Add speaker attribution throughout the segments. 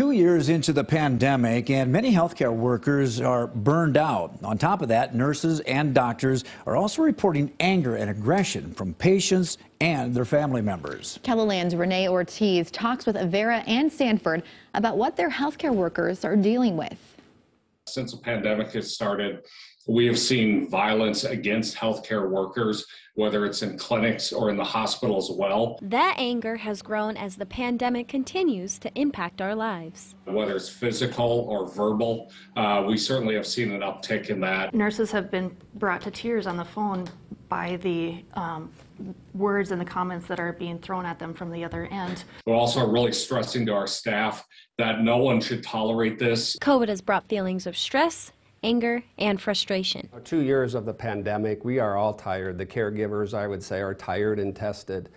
Speaker 1: Two years into the pandemic, and many healthcare workers are burned out. On top of that, nurses and doctors are also reporting anger and aggression from patients and their family members.
Speaker 2: KELOLAND's Renee Ortiz talks with Avera and Sanford about what their healthcare workers are dealing with.
Speaker 3: Since the pandemic has started, we have seen violence against healthcare workers, whether it's in clinics or in the hospital as well.
Speaker 4: That anger has grown as the pandemic continues to impact our lives.
Speaker 3: Whether it's physical or verbal, uh, we certainly have seen an uptick in that.
Speaker 5: Nurses have been brought to tears on the phone by the um, words and the comments that are being thrown at them from the other end.
Speaker 3: We're also really stressing to our staff that no one should tolerate this.
Speaker 4: COVID has brought feelings of stress, anger, and frustration.
Speaker 6: Two years of the pandemic, we are all tired. The caregivers, I would say, are tired and tested.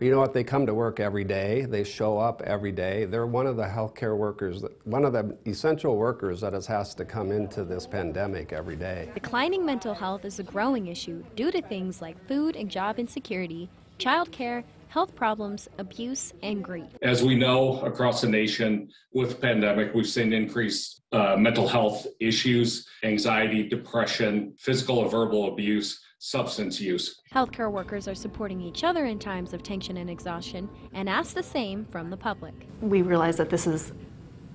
Speaker 6: But you know what? They come to work every day. They show up every day. They're one of the healthcare workers, one of the essential workers that has, has to come into this pandemic every day.
Speaker 4: Declining mental health is a growing issue due to things like food and job insecurity, childcare, health problems, abuse, and grief.
Speaker 3: As we know across the nation with pandemic, we've seen increased uh, mental health issues, anxiety, depression, physical or verbal abuse, substance use.
Speaker 4: Healthcare workers are supporting each other in times of tension and exhaustion and ask the same from the public.
Speaker 5: We realize that this is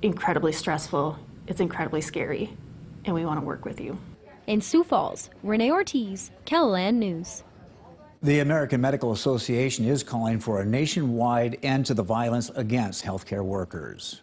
Speaker 5: incredibly stressful, it's incredibly scary, and we want to work with you.
Speaker 4: In Sioux Falls, Renee Ortiz, KELOLAND News.
Speaker 1: The American Medical Association is calling for a nationwide end to the violence against healthcare workers.